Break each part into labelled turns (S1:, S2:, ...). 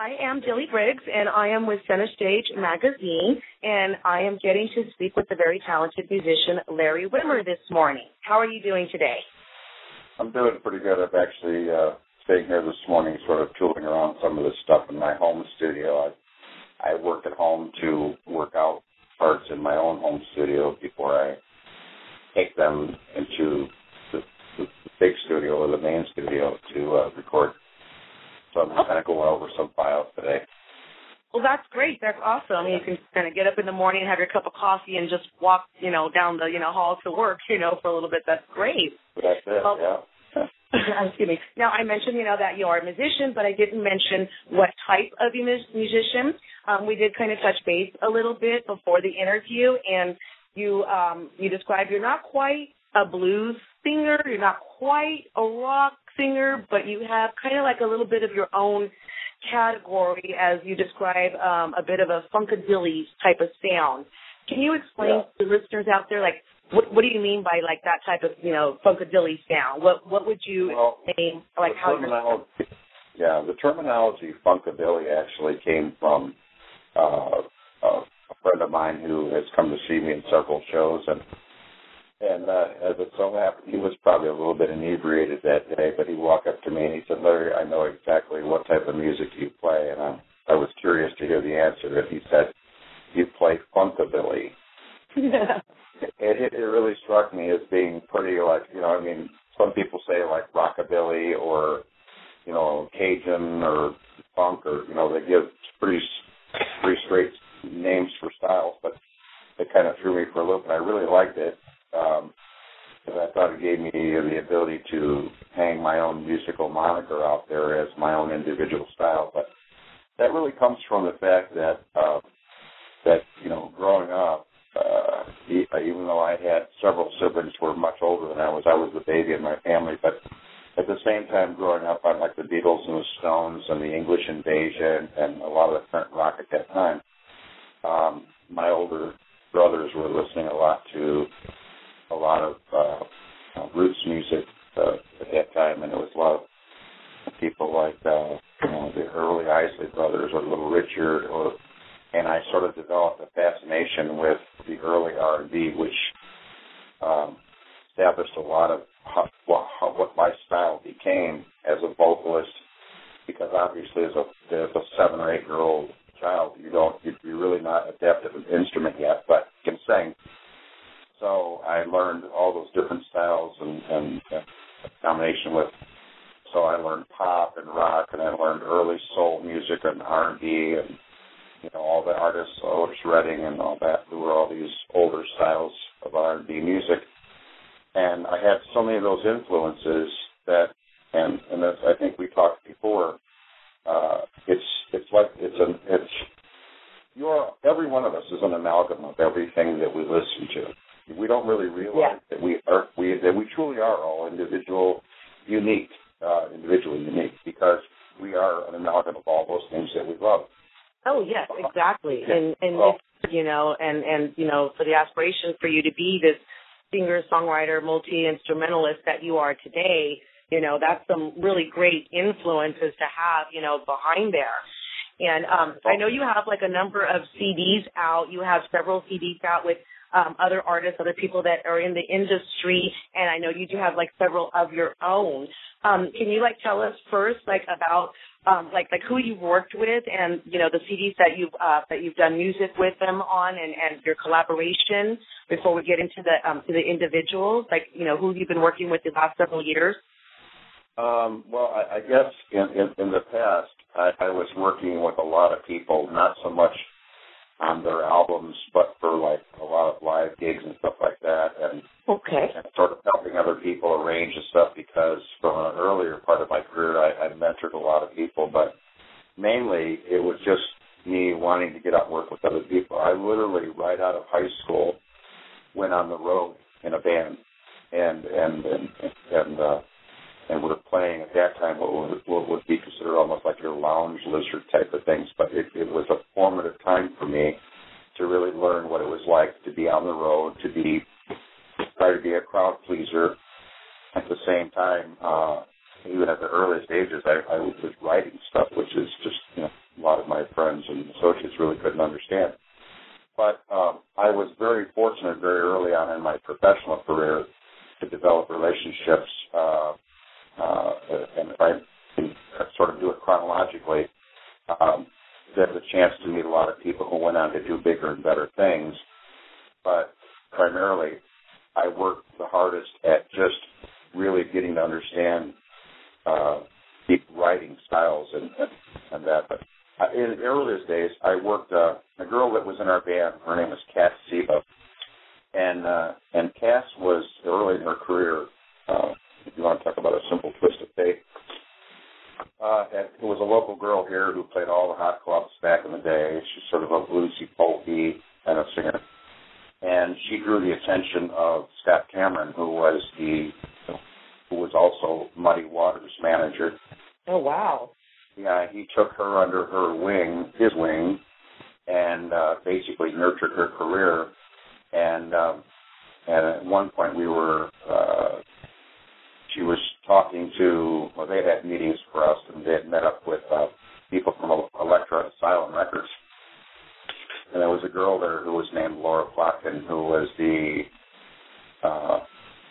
S1: I am Dilly Briggs, and I am with Center Stage Magazine, and I am getting to speak with the very talented musician Larry Wimmer this morning. How are you doing today?
S2: I'm doing pretty good. I've actually uh, staying here this morning, sort of tooling around some of this stuff in my home studio. I I work at home to work out parts in my own home studio before I take them into the, the, the big studio or the main studio to uh, record so I'm kind of going over some files today.
S1: Well, that's great. That's awesome. You can kind of get up in the morning have your cup of coffee and just walk, you know, down the, you know, hall to work, you know, for a little bit. That's great.
S2: That's it. Well, yeah.
S1: excuse me. Now I mentioned, you know, that you are a musician, but I didn't mention what type of musician. Um, we did kind of touch base a little bit before the interview, and you um, you described you're not quite a blues singer, you're not quite a rock singer, but you have kind of like a little bit of your own category as you describe um, a bit of a funkabilly type of sound. Can you explain yeah. to the listeners out there, like, what, what do you mean by like that type of, you know, funkabilly sound? What what would you
S2: well,
S1: name like how
S2: terminology, Yeah, the terminology funkabilly actually came from uh, a friend of mine who has come to see me in several shows and and uh, as it so happened, he was probably a little bit inebriated that day, but he walked up to me and he said, Larry, I know exactly what type of music you play. And I, I was curious to hear the answer. And he said, You play funkabilly. it, it, it really struck me as being pretty like, you know, I mean, some people say like rockabilly or, you know, Cajun or funk or, you know, they give pretty, pretty straight names for styles, but it kind of threw me for a loop and I really liked it um, I thought it gave me the ability to hang my own musical moniker out there as my own individual style. But that really comes from the fact that uh, that you know, growing up, uh, even though I had several siblings who were much older than I was, I was the baby in my family. But at the same time, growing up, I liked the Beatles and the Stones and the English Invasion and a lot of the current rock at that time. Um, my older brothers were listening a lot to a lot of uh, roots music uh, at that time, and it was a lot of people like uh, you know the early Isley Brothers or Little Richard, or and I sort of developed a fascination with the early R&B, which um, established a lot of how, how, what my style became as a vocalist. Because obviously, as a as a seven or eight year old child, you don't you're really not adept at an instrument yet, but can sing so I learned all those different styles and, and, and combination with. So I learned pop and rock, and I learned early soul music and R and B, and you know all the artists, Otis Redding and all that, who were all these older styles of R and B music. And I had so many of those influences that, and and as I think we talked before, uh, it's it's like it's an it's you're every one of us is an amalgam of everything that we listen to we don't really realize yeah. that we are we that we truly are all individual, unique, uh, individually unique because we are an amalgam of all those things that we love.
S1: Oh yes, exactly. Yeah. And and well, you know, and and you know, for the aspiration for you to be this singer, songwriter, multi instrumentalist that you are today, you know, that's some really great influences to have, you know, behind there. And um, I know you have like a number of CDs out. You have several CDs out with um, other artists, other people that are in the industry, and I know you do have like several of your own. Um, can you like tell us first like about um, like like who you've worked with and you know the CDs that you've uh, that you've done music with them on and, and your collaboration before we get into the um, to the individuals like you know who you've been working with the last several years.
S2: Um, well, I, I guess in, in, in the past I, I was working with a lot of people, not so much on their albums, but for like a lot of live gigs and stuff like that, and
S1: okay,
S2: and sort of helping other people arrange and stuff. Because from an earlier part of my career, I, I mentored a lot of people, but mainly it was just me wanting to get out and work with other people. I literally, right out of high school, went on the road in a band, and and and and uh, and we were playing at that time what would, what would be considered almost like your lounge lizard type of things. But it, it was a formative time for me to really learn what it was like to be on the road, to be try to be a crowd pleaser, at the same time uh, even at the earliest ages, I, I was writing stuff, which is just you know a lot of my friends and associates really couldn't understand. But um, I was very fortunate very early on in my professional career to develop relationships, uh, uh, and if I can sort of do it chronologically, um, there's a chance to meet a lot of people who went on to do bigger and better things. But primarily, I worked the hardest at just really getting to understand uh, deep writing styles and and that. But in the earliest days, I worked uh, a girl that was in our band. Her name was Kat Seba, and uh, and Cass was early in her career. Uh, if you want to talk about a simple twist of fate, uh, and it was a local girl here who played all the hot clubs back in the day. She's sort of a bluesy, folky kind of singer, and she drew the attention of Scott Cameron, who was the who was also Muddy Waters' manager.
S1: Oh wow!
S2: Yeah, he took her under her wing, his wing, and uh, basically nurtured her career. And um, and at one point we were, uh, she was talking to, well, they had had meetings for us, and they had met up with uh, people from Elektra Asylum Records. And there was a girl there who was named Laura Plotkin, who was the uh,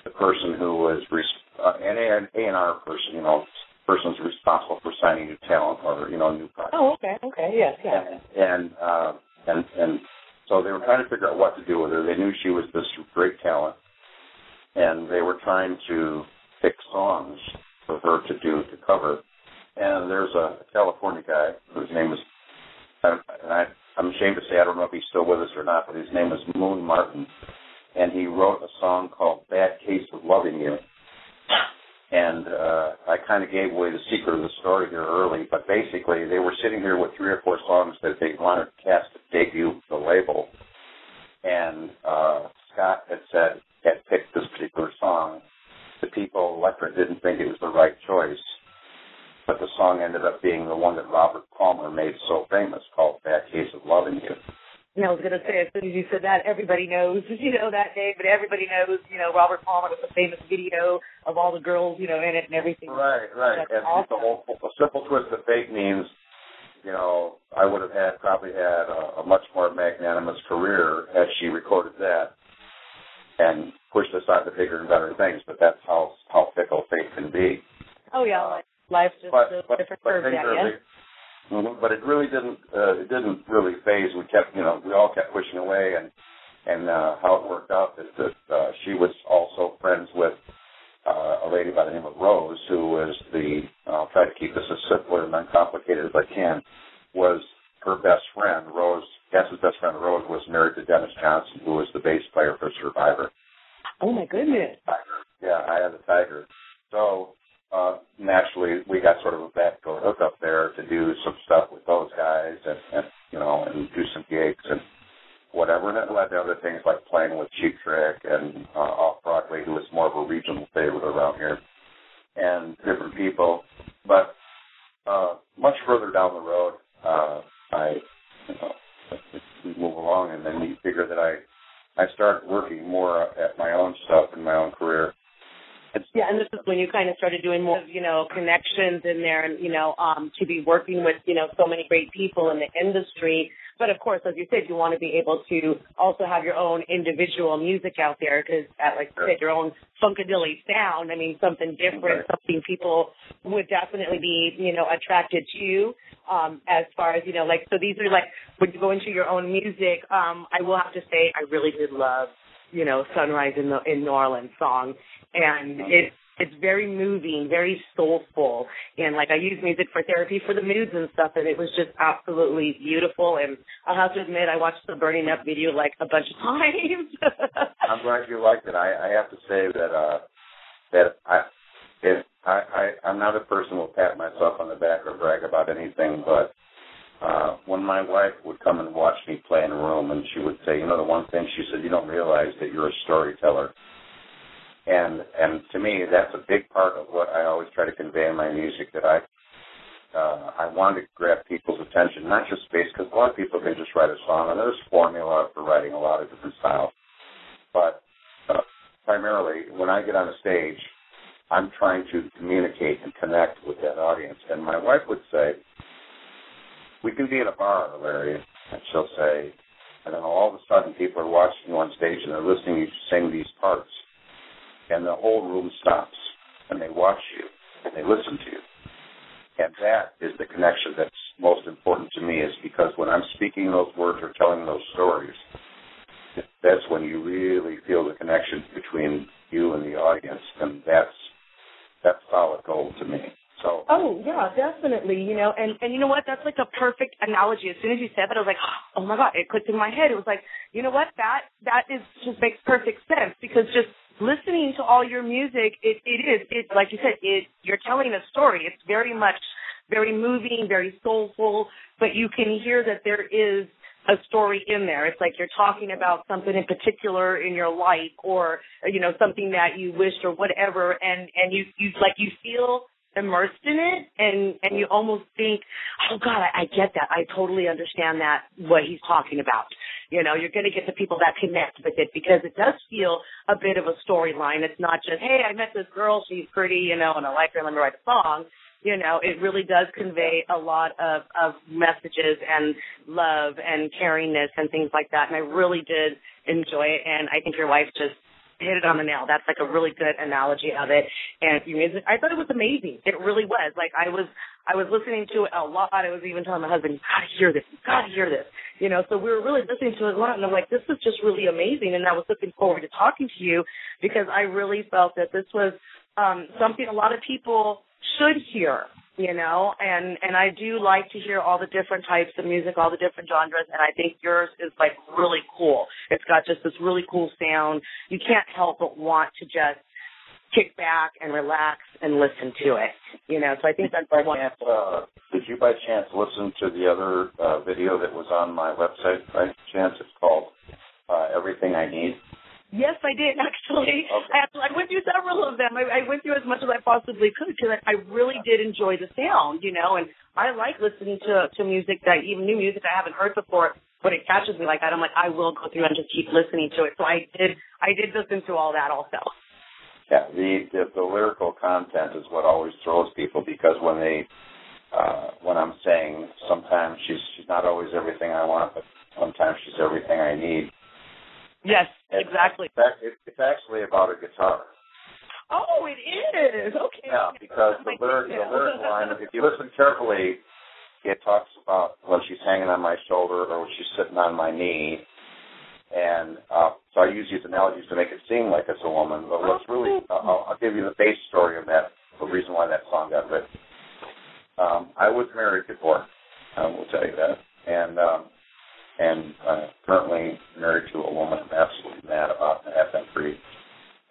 S2: the person who was res- uh, an A and R person, you know, person's responsible for signing new talent or you know new projects.
S1: Oh, okay, okay, yes, yes.
S2: And and, uh, and and so they were trying to figure out what to do with her. They knew she was this great talent, and they were trying to pick songs for her to do to cover. And there's a California guy whose name is, and I, I'm ashamed to say I don't know if he's still with us or not, but his name is Moon Martin, and he wrote a song called "Bad Case of Loving You." And uh, I kind of gave away the secret of the story here early, but basically they were sitting here with three or four songs that they wanted Cass to debut the label. And uh, Scott had said, had picked this particular song. The people, Elektra, didn't think it was the right choice. But the song ended up being the one that Robert Palmer made so famous called Bad Case of Loving You.
S1: And I was going to say, as soon as you said that, everybody knows, you know, that name, but everybody knows, you know, Robert Palmer with the famous video of all the girls, you know, in it and everything.
S2: Right, right.
S1: That's
S2: and
S1: awesome.
S2: the whole a simple twist of fate means, you know, I would have had probably had a, a much more magnanimous career had she recorded that and pushed aside the bigger and better things. But that's how how fickle fate can be.
S1: Oh yeah,
S2: Uh,
S1: life's just
S2: but,
S1: so
S2: but,
S1: different
S2: but
S1: curves
S2: things are
S1: you.
S2: big- Mhm, But it really didn't. Uh, it didn't really phase. We kept, you know, we all kept pushing away, and and uh, how it worked out is that uh, she was also friends with uh, a lady by the name of Rose, who was the. I'll try to keep this as simple and uncomplicated as I can. Was her best friend Rose? Cass's best friend Rose was married to Dennis Johnson, who was the bass player for Survivor.
S1: Oh my goodness.
S2: Tiger. Yeah, I had the Tiger. So uh, naturally, we got sort of a backdoor hookup there to do some stuff with those guys, and, and you know, and do some gigs and whatever. And it led to other things like playing with Cheap Trick and uh, Off Broadway, who was more of a regional favorite around here, and different people. But uh, much further down the road, uh, I, you know, we move along, and then you figure that I, I started working more at my own stuff in my own career. It's,
S1: Yeah, and this is when you kind of started doing more, you know, connections in there, and you know, um, to be working with, you know, so many great people in the industry. But of course, as you said, you want to be able to also have your own individual music out there because, like you said, your own funkabilly sound. I mean, something different, something people would definitely be, you know, attracted to. Um, as far as you know, like so, these are like when you go into your own music. Um, I will have to say, I really did love, you know, Sunrise in the in New Orleans song and it's it's very moving, very soulful, and like I use music for therapy for the moods and stuff, and it was just absolutely beautiful. And I'll have to admit, I watched the Burning Up video like a bunch of times.
S2: I'm glad you liked it. I, I have to say that uh, that I, if I, I I'm not a person who will pat myself on the back or brag about anything, but uh, when my wife would come and watch me play in a room, and she would say, you know, the one thing she said, you don't realize that you're a storyteller. And and to me, that's a big part of what I always try to convey in my music. That I uh, I want to grab people's attention, not just space, because a lot of people can just write a song, and there's formula for writing a lot of different styles. But uh, primarily, when I get on a stage, I'm trying to communicate and connect with that audience. And my wife would say, we can be at a bar, Larry, and she'll say, and then all of a sudden people are watching you on stage and they're listening to you sing these parts. And the whole room stops and they watch you and they listen to you. And that is the connection that's most important to me is because when I'm speaking those words or telling those stories, that's when you really feel the connection between you and the audience, and that's that's solid gold to me. So.
S1: Oh yeah, definitely. You know, and and you know what? That's like a perfect analogy. As soon as you said that, I was like, oh my god, it clicked in my head. It was like, you know what? That that is just makes perfect sense because just listening to all your music, it it is it like you said, it you're telling a story. It's very much very moving, very soulful, but you can hear that there is a story in there. It's like you're talking about something in particular in your life or you know something that you wished or whatever and and you you like you feel immersed in it and and you almost think oh god I, I get that I totally understand that what he's talking about you know you're going to get the people that connect with it because it does feel a bit of a storyline it's not just hey I met this girl she's pretty you know and I like her let me write a song you know, it really does convey a lot of, of messages and love and caringness and things like that. And I really did enjoy it. And I think your wife just hit it on the nail. That's like a really good analogy of it. And music, I thought it was amazing. It really was. Like I was, I was listening to it a lot. I was even telling my husband, "You gotta hear this. You gotta hear this." You know, so we were really listening to it a lot, and I'm like, "This is just really amazing." And I was looking forward to talking to you because I really felt that this was um, something a lot of people should hear you know and and i do like to hear all the different types of music all the different genres and i think yours is like really cool it's got just this really cool sound you can't help but want to just kick back and relax and listen to it you know so i think that's
S2: by chance, uh, did you by chance listen to the other uh, video that was on my website by chance it's called uh, everything i need
S1: Yes, I did actually. Okay. I, I went through several of them. I, I went through as much as I possibly could because I, I really did enjoy the sound, you know. And I like listening to to music that even new music I haven't heard before. But it catches me like that, I'm like, I will go through and just keep listening to it. So I did. I did listen to all that also.
S2: Yeah, the the, the lyrical content is what always throws people because when they uh, when I'm saying sometimes she's she's not always everything I want, but sometimes she's everything I need
S1: Yes, and exactly.
S2: It's actually about a guitar.
S1: Oh, it is. Okay.
S2: Yeah, because the lyric, the lyric line, if you listen carefully, it talks about when she's hanging on my shoulder or when she's sitting on my knee. And uh, so I use these analogies to make it seem like it's a woman. But what's really, uh, I'll, I'll give you the base story of that, the reason why that song got written. Um, I was married before, I will tell you that. And um, and uh, currently married to a woman I'm absolutely mad about and have been for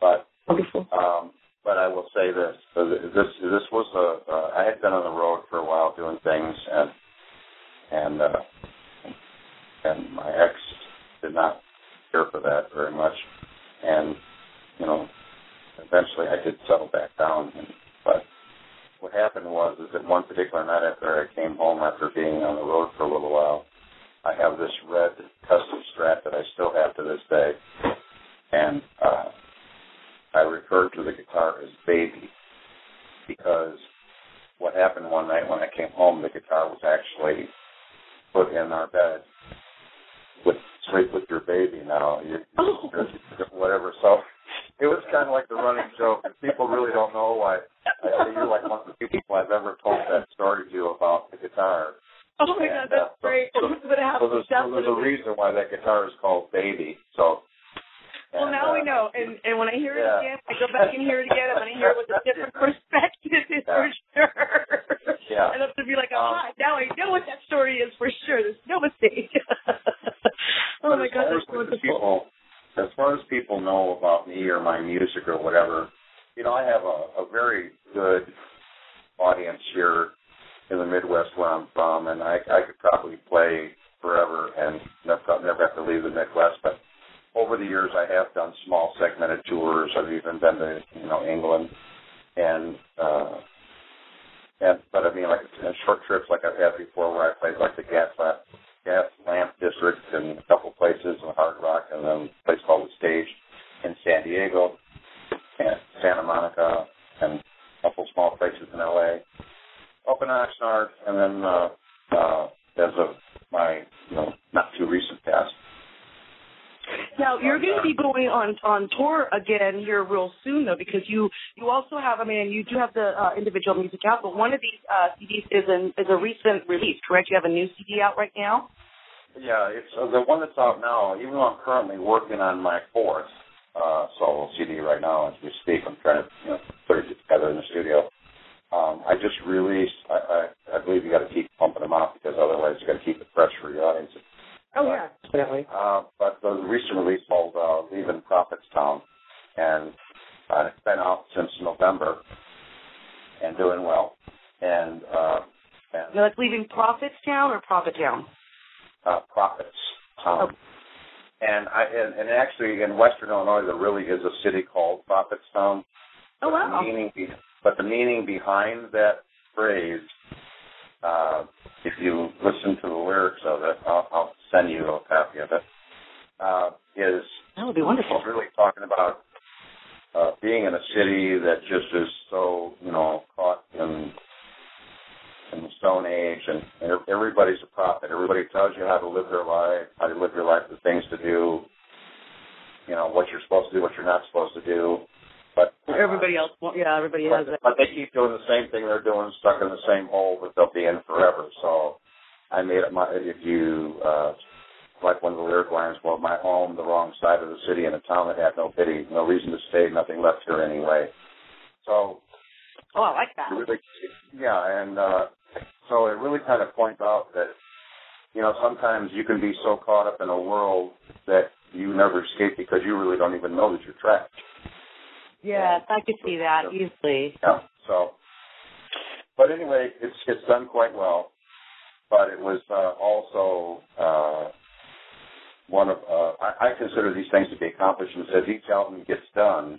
S2: But um, but I will say this: so this this was a uh, I had been on the road for a while doing things, and and uh, and my ex did not care for that very much, and you know, eventually I did settle back down. And, but what happened was is that one particular night after I came home after being on the road for a little while I have this red custom strat that I still have to this day, and uh, I refer to the guitar as baby because what happened one night when I came home, the guitar was actually put in our bed with sleep with your baby now, you, oh. whatever. So it was kind of like the running joke, and people really don't know why. I, you're like one of the few people I've ever told that story to about the guitar.
S1: Oh my god, that's great. So, so,
S2: there's, so there's a reason why that guitar is called Baby. So.
S1: Well, now uh, we know, and and when I hear it yeah. again, I go back and hear it again. I'm going to hear it with a different perspective yeah. for sure.
S2: Yeah.
S1: And I'm going to be like, aha, um, now I know what that story is for sure. There's no mistake. oh my god, that's wonderful.
S2: People, as far as people know about me or my music or whatever, you know, I have a, a very good audience here in the Midwest where I'm from, and I, I could probably play forever and never, never have to leave the Midwest. But over the years, I have done small segmented tours. I've even been to you know England, and uh, and but I mean like short trips like I've had before where I played like the Gas Lamp, Gas Lamp District and a couple places in Hard Rock, and then a place called the Stage in San Diego, and Santa Monica, and a couple small places in LA. Up in Oxnard, and then uh, uh, as of my you know not too recent past.
S1: Now you're going to be going on tour again here real soon though, because you you also have I mean you do have the uh, individual music out, but one of these uh, CDs is an is a recent release, correct? You have a new CD out right now.
S2: Yeah, it's uh, the one that's out now. Even though I'm currently working on my fourth uh, solo CD right now as we speak, I'm trying to you know put it together in the studio. Um, I just released. I, I, I believe you got to keep pumping them out because otherwise you got to keep it fresh for your audience.
S1: Oh but, yeah, definitely.
S2: Uh, but the recent release called uh, "Leaving Prophetstown," and uh, it's been out since November and doing well. And, uh, and
S1: now that's leaving Prophetstown or Prophettown?
S2: Uh, Prophets Town. Oh. And I and, and actually in Western Illinois there really is a city called Prophetstown.
S1: Oh wow!
S2: The meaning be, but the meaning behind that phrase, uh, if you listen to the lyrics of it, I'll, I'll send you a copy of it. Uh, is
S1: that would be wonderful.
S2: Really talking about uh, being in a city that just is so you know caught in in the Stone Age, and everybody's a prophet. Everybody tells you how to live their life, how to live your life, the things to do, you know, what you're supposed to do, what you're not supposed to do. But
S1: everybody else, yeah, everybody
S2: but,
S1: has it.
S2: But they keep doing the same thing they're doing, stuck in the same hole that they'll be in forever. So I made it my if you uh like one of the lyric lines, well, my home, the wrong side of the city, in a town that had no pity, no reason to stay, nothing left here anyway. So
S1: Oh, I like that.
S2: Really, yeah, and uh, so it really kind of points out that you know sometimes you can be so caught up in a world that you never escape because you really don't even know that you're trapped.
S1: Yes, I could see that easily.
S2: Yeah. So, but anyway, it's it's done quite well. But it was uh, also uh, one of uh, I, I consider these things to be accomplishments as each album gets done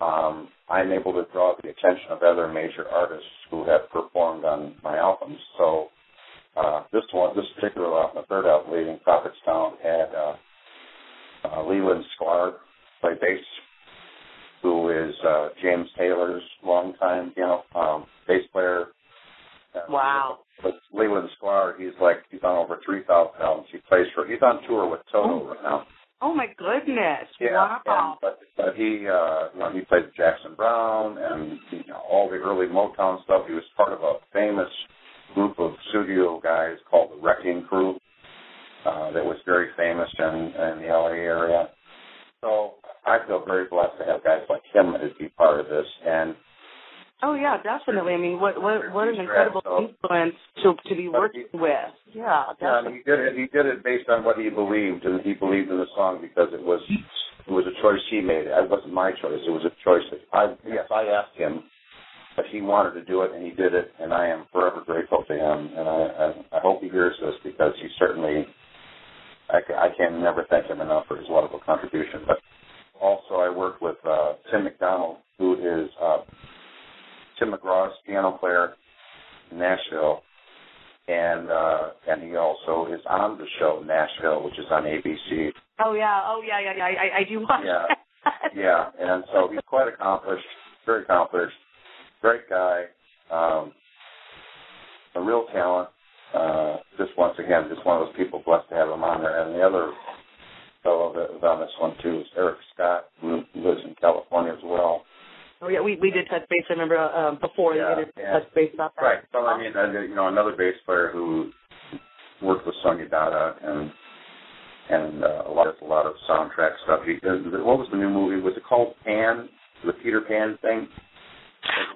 S2: um, I'm able to draw the attention of other major artists who have performed on my albums. So uh, this one, this particular album, the third album, Leaving Prophetstown, had uh, uh, Leland Sklar play bass, who is uh, James Taylor's longtime, you know, um, bass player.
S1: Wow.
S2: But Leland Sklar, he's like he's on over three thousand albums. He plays for. He's on tour with Toto oh. right now.
S1: Oh my goodness!
S2: Yeah,
S1: wow.
S2: And, but but he uh, you know he played Jackson Browne and you know all the early Motown stuff. He was part of a famous group of studio guys called the Wrecking Crew uh, that was very famous in in the LA area. So I feel very blessed to have guys like him as be part of this and
S1: Oh yeah, definitely. I mean, what what what an incredible influence to to be working with. Yeah, definitely.
S2: Yeah, he did it. He did it based on what he believed, and he believed in the song because it was it was a choice he made. It wasn't my choice. It was a choice that I yes I asked him, but he wanted to do it, and he did it, and I am forever grateful to him. And I I, I hope he hears this because he certainly I, I can never thank him enough for his wonderful contribution. But also I work with uh, Tim McDonald, who is uh, Tim McGraw's piano player in Nashville, and uh, and he also is on the show Nashville, which is on ABC.
S1: Oh yeah, oh yeah, yeah, yeah. I, I do watch.
S2: Yeah,
S1: that.
S2: yeah, and so he's quite accomplished, very accomplished, great guy, um, a real talent. Uh, just once again, just one of those people blessed to have him on there. And the other fellow that was on this one too is Eric Scott, who lives in California as well.
S1: Oh yeah, we we did touch base. I remember uh, before
S2: yeah,
S1: we did
S2: yeah.
S1: touch base about that.
S2: Right. So I mean, uh, you know, another bass player who worked with Sonia Dada and and uh, a lot of a lot of soundtrack stuff. He, uh, what was the new movie? Was it called Pan? The Peter Pan thing?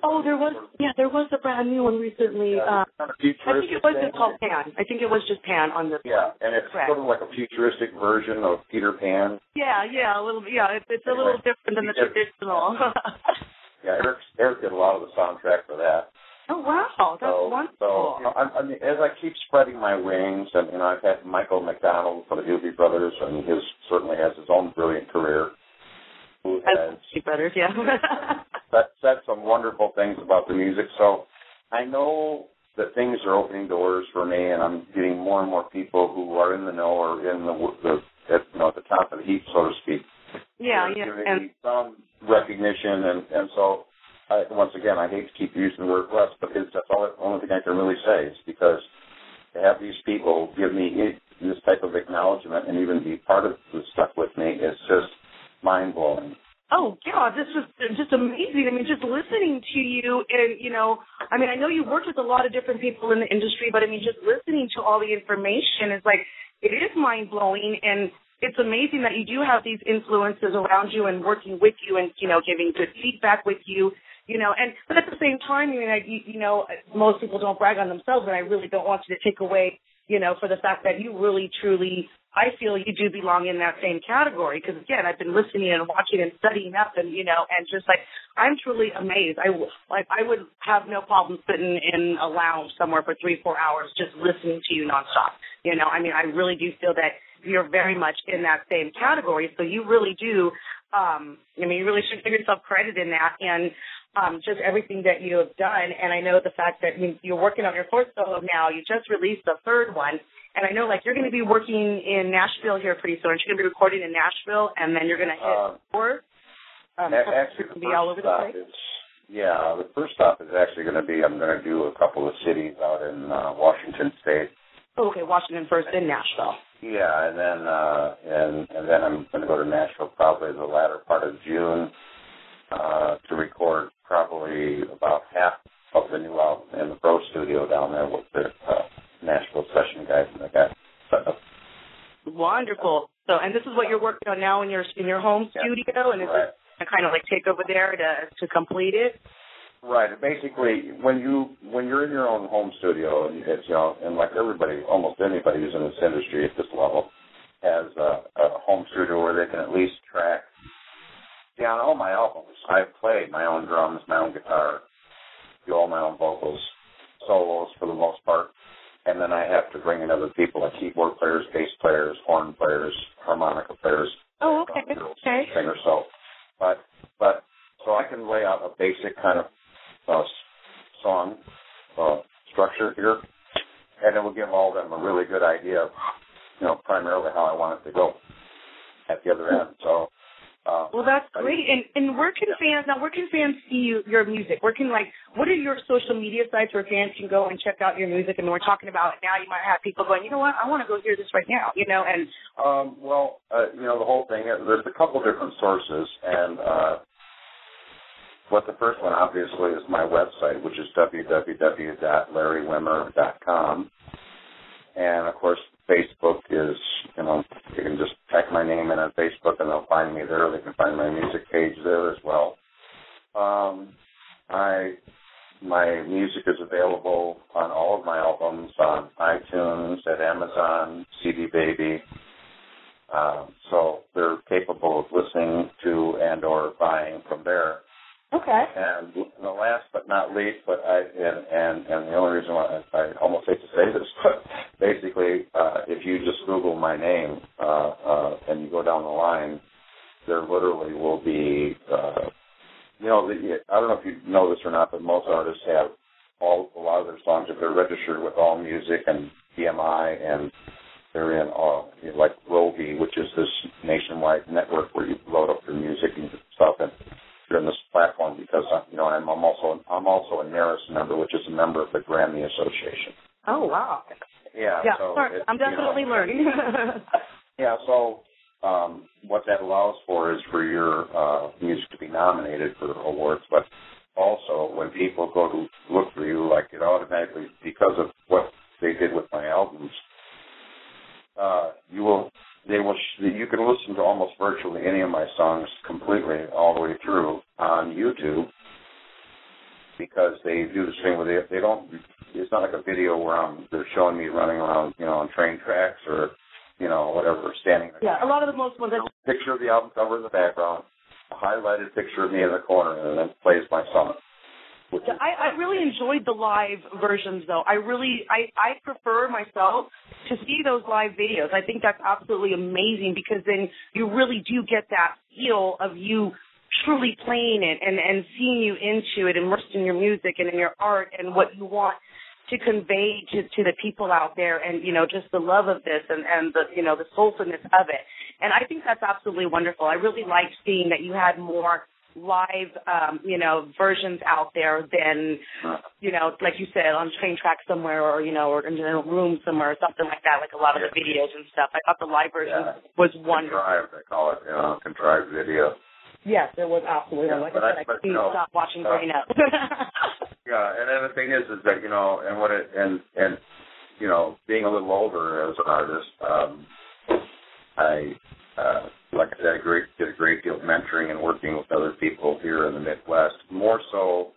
S1: Oh, there was yeah, there was a brand new one recently.
S2: Yeah,
S1: uh, I think it was just called Pan. I think it was just Pan on the
S2: Yeah, and it's
S1: Correct.
S2: sort of like a futuristic version of Peter Pan.
S1: Yeah, yeah, a little. Yeah, it's, it's a little different than the traditional.
S2: Yeah, Eric, Eric did a lot of the soundtrack for that.
S1: Oh wow, that's
S2: so,
S1: wonderful.
S2: So I, I mean, as I keep spreading my wings, and you know, I've had Michael McDonald for the Doobie Brothers, and his certainly has his own brilliant career. Who has
S1: Doobie Brothers, yeah.
S2: that said some wonderful things about the music. So I know that things are opening doors for me, and I'm getting more and more people who are in the know or in the, the at, you know at the top of the heap, so to speak.
S1: Yeah,
S2: yeah. And, some recognition, and and so I, once again, I hate to keep using the word blessed, but it's, that's all, the only thing I can really say is because to have these people give me this type of acknowledgement and even be part of the stuff with me is just mind blowing.
S1: Oh yeah, this was just amazing. I mean, just listening to you, and you know, I mean, I know you worked with a lot of different people in the industry, but I mean, just listening to all the information is like it is mind blowing, and it's amazing that you do have these influences around you and working with you, and you know, giving good feedback with you you know, and but at the same time, I mean, I, you, you know, most people don't brag on themselves, and I really don't want you to take away, you know, for the fact that you really truly, I feel you do belong in that same category. Because again, I've been listening and watching and studying up, and you know, and just like I'm truly amazed. I like I would have no problem sitting in a lounge somewhere for three, four hours just listening to you nonstop. You know, I mean, I really do feel that you're very much in that same category. So you really do um, I mean, you really should give yourself credit in that. And um, just everything that you have done. And I know the fact that you're working on your fourth solo now. You just released the third one. And I know, like, you're going to be working in Nashville here pretty soon. You're going to be recording in Nashville, and then you're going to hit uh, tour.
S2: Um, actually, be all over the place. Is, yeah, the first stop is actually going to be. I'm going to do a couple of cities out in uh, Washington State.
S1: Oh, okay, Washington first, then Nashville.
S2: Yeah, and then uh, and and then I'm going to go to Nashville probably the latter part of June uh, to record probably about half of the new album in the Pro Studio down there with the uh, Nashville session guys and the guys set up.
S1: Wonderful. So, and this is what you're working on now in your in your home studio, yeah, and is right. it kind of like take over there to to complete it?
S2: Right. Basically, when you when you're in your own home studio, and it's you know, and like everybody, almost anybody who's in this industry at this level has a, a home studio where they can at least track yeah, on all my albums, I've played my own drums, my own guitar, do all my own vocals, solos for the most part, and then I have to bring in other people like keyboard players, bass players, horn players, harmonica players.
S1: Oh, okay, okay.
S2: Singer, so, but but so I can lay out a basic kind of uh, song uh, structure here, and it will give all of them a really good idea of, you know, primarily how I want it to go at the other end. So
S1: uh, well, that's great. And and where can fans now? Where can fans see you, your music? Where can like what are your social media sites where fans can go and check out your music? And we're talking about now. You might have people going, you know what? I want to go hear this right now. You know, and
S2: um, well, uh, you know, the whole thing. There's a couple different sources, and uh, what the first one obviously is my website, which is www.larrywimmer.com, and of course Facebook is, you know, you can just type my name in on Facebook and they'll find me there. They can find my music page there as well. Um, I my music is available on all of my albums on iTunes, at Amazon, CD Baby. Uh, so they're capable of listening to and or buying from there.
S1: Okay.
S2: And the last but not least, but I and and, and the only reason why I, I almost hate to say this, but basically, uh, if you just Google my name uh, uh, and you go down the line, there literally will be, uh, you know, the, I don't know if you know this or not, but most artists have all a lot of their songs if they're registered with All Music and BMI and they're in all like Rovi, which is this nationwide network where you load up your music and stuff and in this platform because uh, you know I'm, I'm also I'm also a NARAS member, which is a member of the Grammy Association.
S1: Oh wow!
S2: Yeah,
S1: yeah.
S2: So
S1: it, I'm definitely
S2: you know,
S1: learning.
S2: yeah, so um, what that allows for is for your uh, music to be nominated for awards, but also when people go to look for you, like it automatically because of what they did with my albums, uh, you will will you can listen to almost virtually any of my songs completely all the way through on YouTube because they do this thing where they they don't it's not like a video where I'm they're showing me running around you know on train tracks or you know whatever standing
S1: there. Yeah, a lot of the most ones.
S2: Picture of the album cover in the background, a highlighted picture of me in the corner, and then plays my song.
S1: I, I really enjoyed the live versions though. I really I, I prefer myself to see those live videos. I think that's absolutely amazing because then you really do get that feel of you truly playing it and, and seeing you into it, immersed in your music and in your art and what you want to convey to, to the people out there and, you know, just the love of this and, and the, you know, the soulfulness of it. And I think that's absolutely wonderful. I really liked seeing that you had more live, um, you know, versions out there than, you know, like you said, on train track somewhere or, you know, or in a room somewhere or something like that, like a lot of the videos and stuff. I thought the live version yeah. was wonderful.
S2: Contrived, they call it, you know, contrived video.
S1: Yes, it was absolutely. Yeah, like I said, I, I couldn't stop watching uh, growing up.
S2: yeah, and then the thing is, is that you know, and what it, and and you know, being a little older as an artist, um, I uh, like I said, I great, did a great deal of mentoring and working with other people here in the Midwest. More so,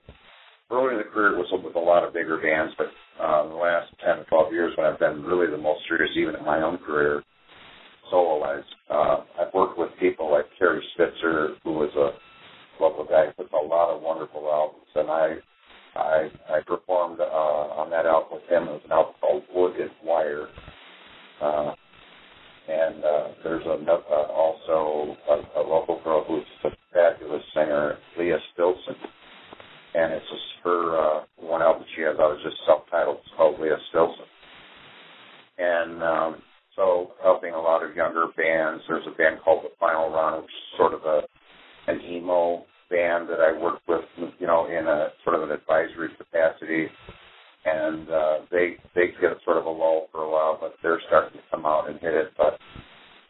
S2: early in the career it was with a lot of bigger bands, but uh, the last 10 to 12 years when I've been really the most serious, even in my own career, solo-wise, uh, I've worked with people like Kerry Spitzer, who was a local guy puts a lot of wonderful albums, and I I, I performed uh, on that album with him. It was an album called Wood and Wire. Uh, and uh, there's a, uh, also a, a local girl who's a fabulous singer, Leah Stilson, and it's just her uh, one album she has out is just self-titled. It's called Leah Stilson, and um, so helping a lot of younger bands. There's a band called The Final Run, which is sort of a an emo band that I work with, you know, in a sort of an advisory capacity and uh, they they get sort of a lull for a while, but they're starting to come out and hit it. But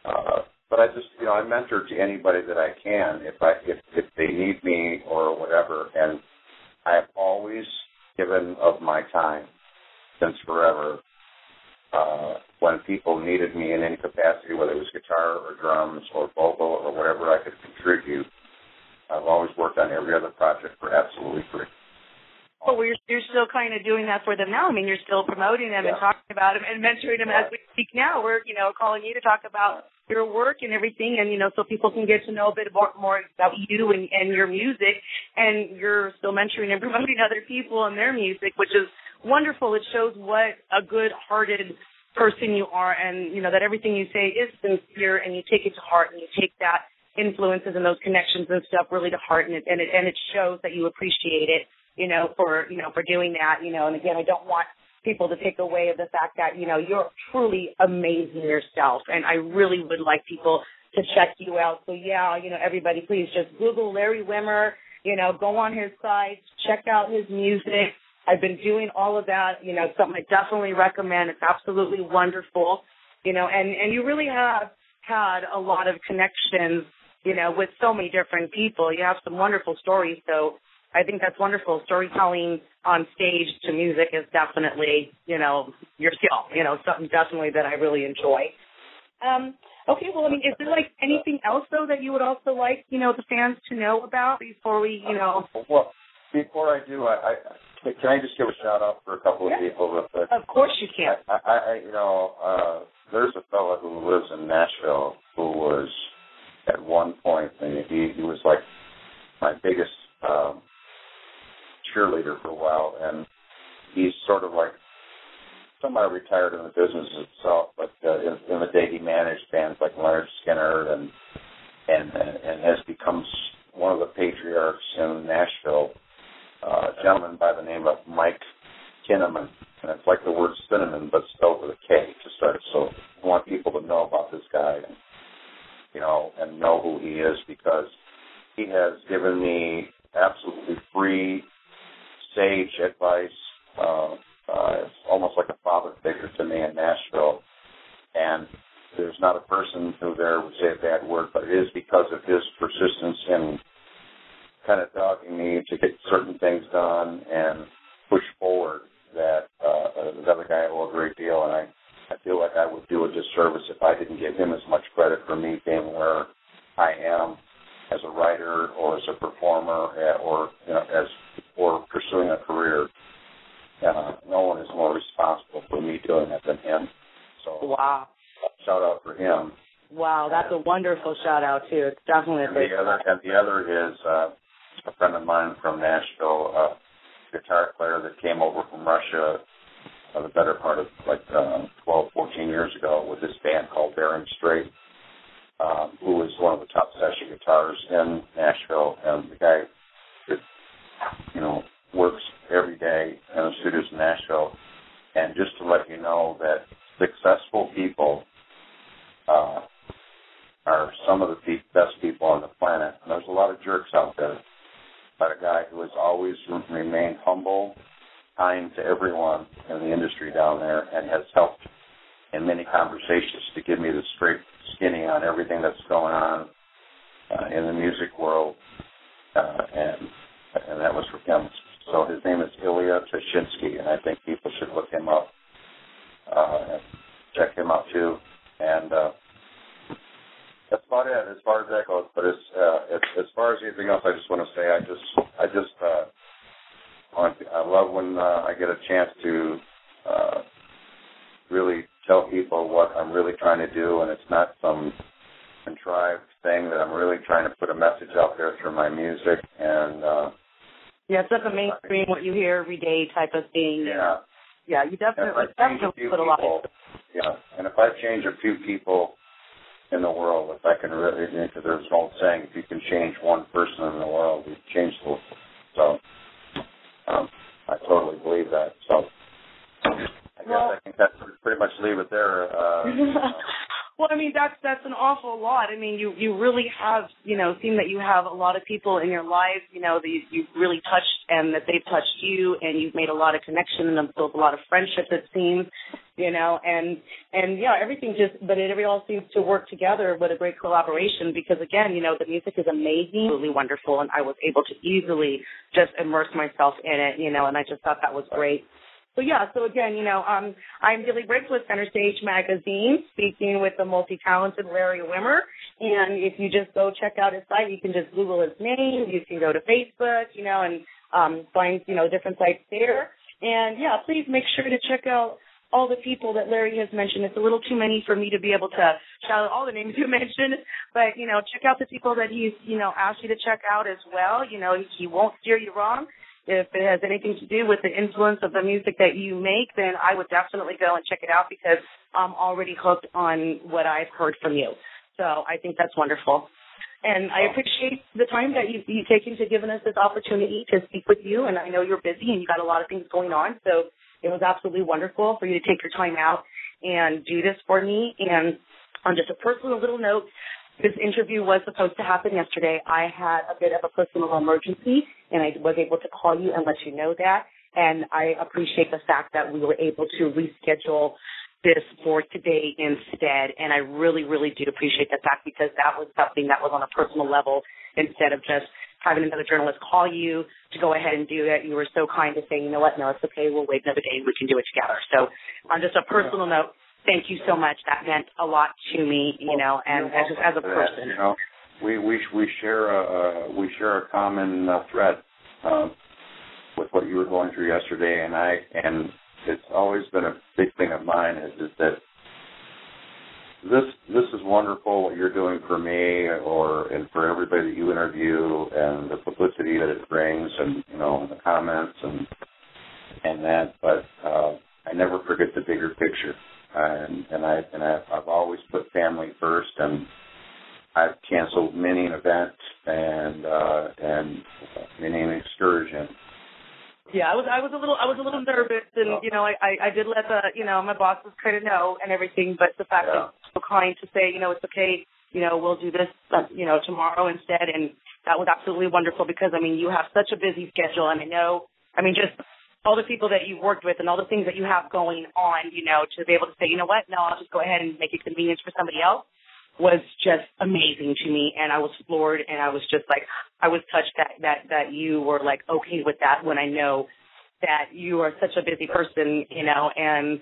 S2: uh, but I just you know I mentor to anybody that I can if I if if they need me or whatever, and I have always given of my time since forever. Uh, when people needed me in any capacity, whether it was guitar or drums or vocal or whatever I could contribute, I've always worked on every other project for absolutely free.
S1: Well, you're, you're still kind of doing that for them now. I mean, you're still promoting them
S2: yeah.
S1: and talking about them and mentoring them as we speak now. We're, you know, calling you to talk about your work and everything and, you know, so people can get to know a bit more, more about you and, and your music. And you're still mentoring and promoting other people and their music, which is wonderful. It shows what a good hearted person you are and, you know, that everything you say is sincere and you take it to heart and you take that influences and those connections and stuff really to heart and it, and it, and it shows that you appreciate it you know, for, you know, for doing that, you know, and again, I don't want people to take away of the fact that, you know, you're truly amazing yourself. And I really would like people to check you out. So yeah, you know, everybody please just Google Larry Wimmer, you know, go on his site, check out his music. I've been doing all of that, you know, something I definitely recommend. It's absolutely wonderful, you know, and, and you really have had a lot of connections, you know, with so many different people. You have some wonderful stories. So I think that's wonderful. Storytelling on stage to music is definitely, you know, your skill. You know, something definitely that I really enjoy. Um, okay, well, I mean, is there like anything else though that you would also like, you know, the fans to know about before we, you know?
S2: Well, before I do, I, I can I just give a shout out for a couple of yeah. people real quick?
S1: Of course you can.
S2: I, I, I you know, uh, there's a fellow who lives in Nashville who was at one point, and he he was like my biggest um, cheerleader for a while, and he's sort of like somebody retired in the business itself, but uh, in, in the day he managed bands like Lynyrd Skynyrd and and and has become one of the patriarchs in Nashville. Uh, a gentleman by the name of Mike Kinnamon, and it's like the word cinnamon but spelled with a K to start. So I want people to know about this guy and you know and know who he is because he has given me absolutely free sage advice. Uh, uh, it's almost like a father figure to me in Nashville. And there's not a person who there would say a bad word, but it is because of his persistence in kind of dogging me to get certain things done and push forward that uh, the other guy owe a great deal. And I, I feel like I would do a disservice if I didn't give him as much credit for me being where I am as a writer or as a performer uh, or you know, as or pursuing a career. Uh, no one is more responsible for me doing it than him. So
S1: wow,
S2: shout out for him.
S1: Wow, that's wonderful shout out too. It's definitely a
S2: great. The other, and the other is uh, a friend of mine from Nashville, a uh, guitar player that came over from Russia uh, the better part of like uh, 12, 14 years ago with this band called Bering Strait um, who was one of the top session guitarists in Nashville, and the guy that you know works every day in the studios in Nashville. And just to let you know that successful people uh, are some of the pe- best people on the planet. And there's a lot of jerks out there. But a guy who has always remained humble, kind to everyone in the industry down there, and has helped in many conversations to give me the straight skinny on everything that's going on uh, in the music world. Uh, and and that was for him. So his name is Ilya Toshinsky, and I think people should look him up, uh, check him out too, and. Uh, that's about it as far as that goes. But as, uh, as as far as anything else, I just want to say I just I just uh, want I love when uh, I get a chance to uh, really tell people what I'm really trying to do, and it's not some contrived thing that I'm really trying to put a message out there through my music and. uh
S1: yeah, it's like a mainstream what you hear every day type of thing.
S2: Yeah.
S1: Yeah, you definitely, definitely put a lot. People,
S2: yeah, and if I change a few people in the world, if I can really, because there's an old saying, if you can change one person in the world, you've changed the world. So, um, I totally believe that. So, I guess well, I can pretty much leave it there. Uh,
S1: Well, I mean that's that's an awful lot. I mean, you you really have you know seen that you have a lot of people in your life, you know that you, you've really touched and that they've touched you, and you've made a lot of connection and built a lot of friendships. It seems, you know, and and yeah, everything just but it, it all seems to work together with a great collaboration because again, you know, the music is amazing, really wonderful, and I was able to easily just immerse myself in it, you know, and I just thought that was great. So yeah, so again, you know, um, I'm Billy Briggs with Center Stage Magazine, speaking with the multi-talented Larry Wimmer. And if you just go check out his site, you can just Google his name. You can go to Facebook, you know, and um, find you know different sites there. And yeah, please make sure to check out all the people that Larry has mentioned. It's a little too many for me to be able to shout out all the names you mentioned, but you know, check out the people that he's you know asked you to check out as well. You know, he won't steer you wrong if it has anything to do with the influence of the music that you make, then I would definitely go and check it out because I'm already hooked on what I've heard from you. So I think that's wonderful. And I appreciate the time that you, you've taken to giving us this opportunity to speak with you. And I know you're busy and you got a lot of things going on. So it was absolutely wonderful for you to take your time out and do this for me. And on just a personal little note, this interview was supposed to happen yesterday. I had a bit of a personal emergency and I was able to call you and let you know that. And I appreciate the fact that we were able to reschedule this for today instead. And I really, really do appreciate the fact because that was something that was on a personal level instead of just having another journalist call you to go ahead and do it. You were so kind to say, you know what, no, it's okay. We'll wait another day. We can do it together. So on just a personal note, thank you so much. That meant a lot to me, you know, and as just as a person.
S2: You know, we we we share a we share a common uh, thread uh, with what you were going through yesterday, and I and it's always been a big thing of mine is is that this this is wonderful what you're doing for me or and for everybody that you interview and the publicity that it brings and you know the comments and and that but uh I never forget the bigger picture and and I and I've, I've always put family first, and I've canceled many an event and uh, and many an excursion.
S1: Yeah, I was I was a little I was a little nervous, and you know I I, I did let the you know my bosses kind of know and everything, but the fact yeah. that kind to say you know it's okay, you know we'll do this uh, you know tomorrow instead, and that was absolutely wonderful because I mean you have such a busy schedule, and I know I mean just all the people that you've worked with and all the things that you have going on, you know, to be able to say, you know what, no, I'll just go ahead and make it convenient for somebody else was just amazing to me and I was floored and I was just like I was touched that that that you were like okay with that when I know that you are such a busy person, you know, and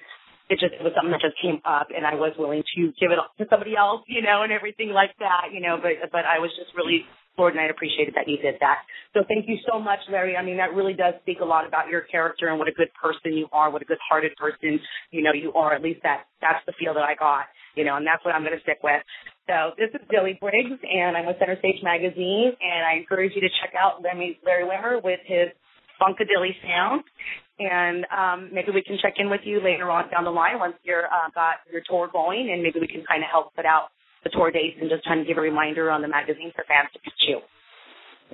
S1: it just it was something that just came up and I was willing to give it to somebody else, you know, and everything like that, you know, but but I was just really Lord, and I appreciated that you did that. So thank you so much, Larry. I mean, that really does speak a lot about your character and what a good person you are, what a good-hearted person you know you are. At least that that's the feel that I got, you know, and that's what I'm going to stick with. So this is Billy Briggs, and I'm with Center Stage Magazine, and I encourage you to check out Larry Wimmer with his Funkabilly sound. And um, maybe we can check in with you later on down the line once you're uh, got your tour going, and maybe we can kind of help put out the tour dates and just trying to give a reminder on the magazine for fans to catch you.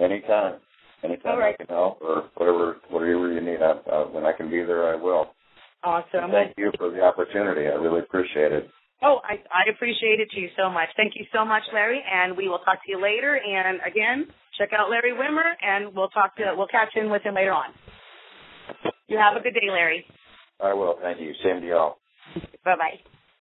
S2: Anytime. Anytime right. I can help or whatever whatever you need. I, uh, when I can be there, I will.
S1: Awesome.
S2: And thank you for the opportunity. I really appreciate it.
S1: Oh, I, I appreciate it to you so much. Thank you so much, Larry, and we will talk to you later. And again, check out Larry Wimmer, and we'll talk to we'll catch in with him later on. You have a good day, Larry.
S2: I will. Thank you. Same to y'all.
S1: Bye bye.